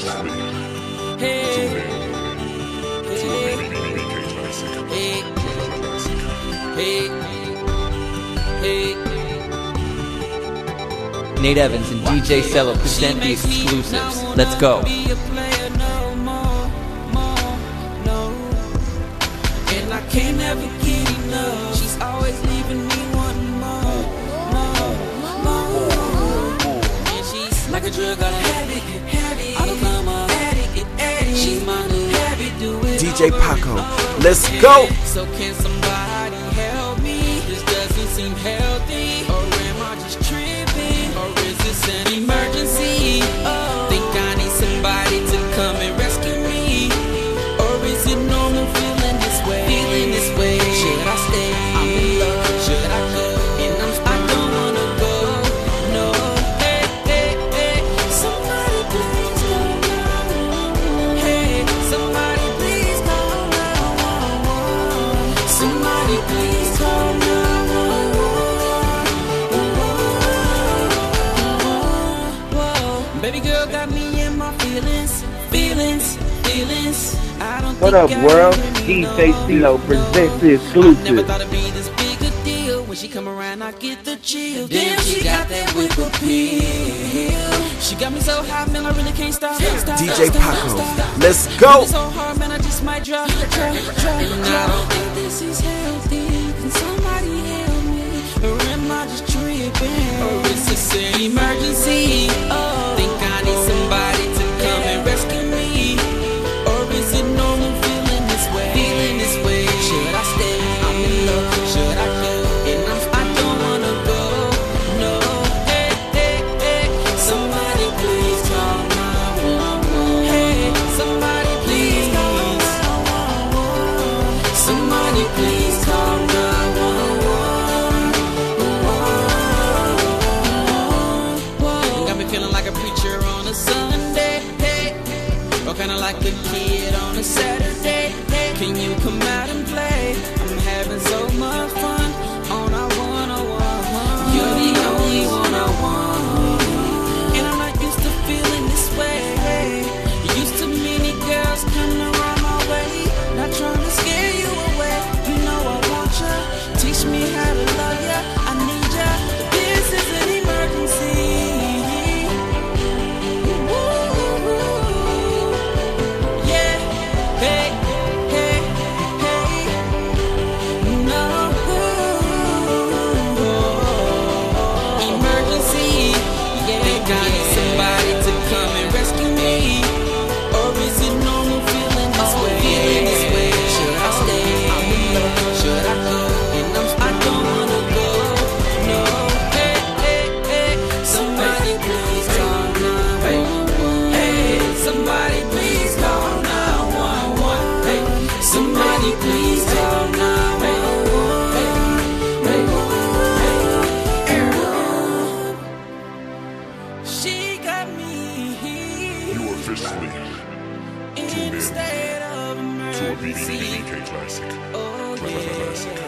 This is me. Hey, Zoom in. Zoom in, baby, baby, K26. hey, K26. hey, hey. Nate Evans and DJ Cello present the exclusives. Let's go. Be a player no more, more, no. And I can't ever get enough. She's always leaving me wanting more, more, more. And she's like a drug, got a habit, Paco, let's go. Girl got me in my feelings, feelings, feelings. I don't What think up, I world? really DJ know. CeeLo presents the Never exclusive. thought it'd be this big a deal. When she come around, I get the chill. Damn, she got that whip appeal. She got me so hot, man, I really can't stop. stop DJ stop, Paco, stop. let's go. so hard, man, I just might drop, drop, drop. And I don't think this is healthy. Can somebody help me? Or am I just tripping? Oh, or is this kinda like a kid on a Saturday. Can you come out and play? I'm having so much fun. officially tuned in to a BBBK classic. classic.